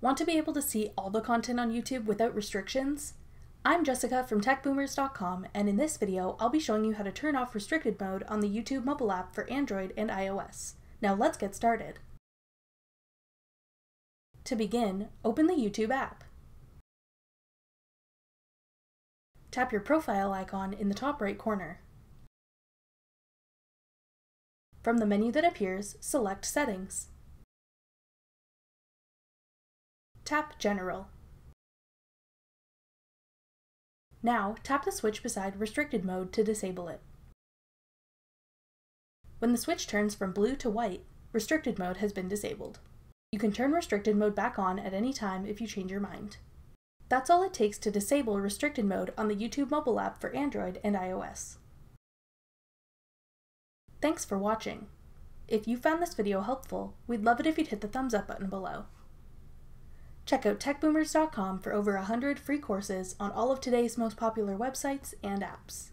Want to be able to see all the content on YouTube without restrictions? I'm Jessica from TechBoomers.com, and in this video, I'll be showing you how to turn off restricted mode on the YouTube mobile app for Android and iOS. Now let's get started. To begin, open the YouTube app. Tap your profile icon in the top right corner. From the menu that appears, select Settings. Tap General. Now, tap the switch beside Restricted Mode to disable it. When the switch turns from blue to white, Restricted Mode has been disabled. You can turn Restricted Mode back on at any time if you change your mind. That's all it takes to disable Restricted Mode on the YouTube mobile app for Android and iOS. Thanks for watching. If you found this video helpful, we'd love it if you'd hit the thumbs up button below. Check out techboomers.com for over 100 free courses on all of today's most popular websites and apps.